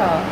girl.